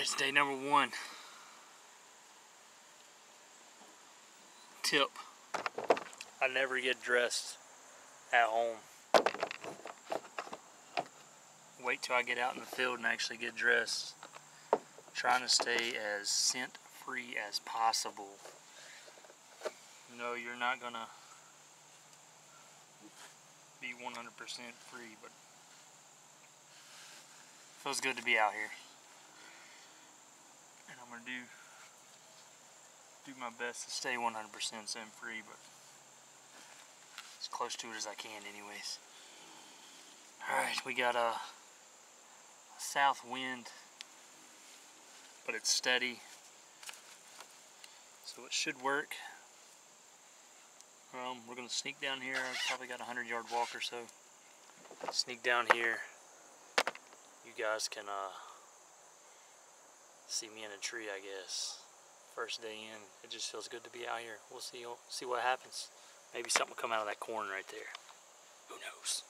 It's day number one. Tip. I never get dressed at home. Wait till I get out in the field and actually get dressed. Trying to stay as scent free as possible. No, you're not gonna be 100% free, but feels good to be out here. I'm gonna do do my best to stay 100% scent free, but as close to it as I can anyways. Alright, we got a, a south wind, but it's steady, so it should work. Um, we're gonna sneak down here. I've probably got a hundred yard walk or so. Sneak down here. You guys can uh, see me in a tree, I guess. First day in, it just feels good to be out here. We'll see. See what happens. Maybe something will come out of that corn right there. Who knows?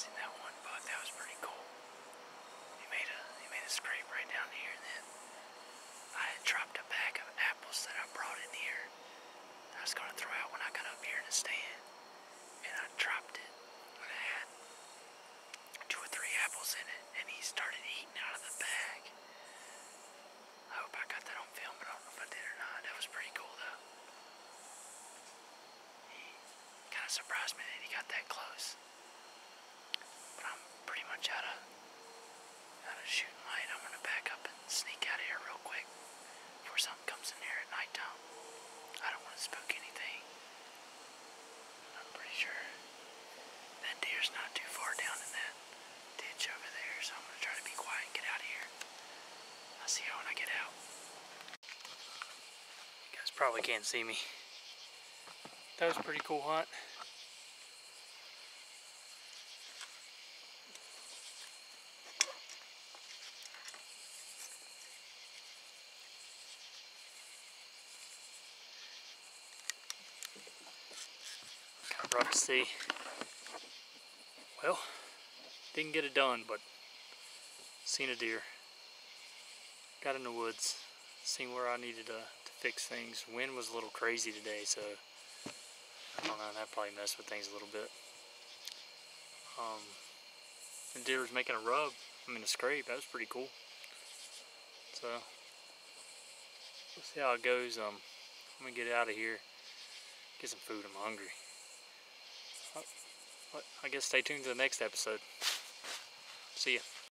Seen that one bug? That was pretty cool. He made a he made a scrape right down here, and then I had dropped a bag of apples that I brought in here. I was gonna throw out when I got up here in the stand, and I dropped it when I had two or three apples in it, and he started eating out of the bag. I hope I got that on film, but I don't know if I did or not. That was pretty cool though. He kind of surprised me that he got that close. Out of shooting light. I'm gonna back up and sneak out of here real quick before something comes in here at nighttime. I don't want to spook anything. I'm pretty sure that deer's not too far down in that ditch over there, so I'm gonna try to be quiet and get out of here. I'll see you when I get out. You guys probably can't see me. That was a pretty cool hunt. To. Well, didn't get it done, but seen a deer. Got in the woods, seen where I needed to, to fix things. Wind was a little crazy today, so I don't know, that probably messed with things a little bit. Um, the deer was making a rub, I mean a scrape, that was pretty cool. So, we'll see how it goes. Um, I'm gonna get out of here, get some food, I'm hungry. I guess stay tuned to the next episode. See ya.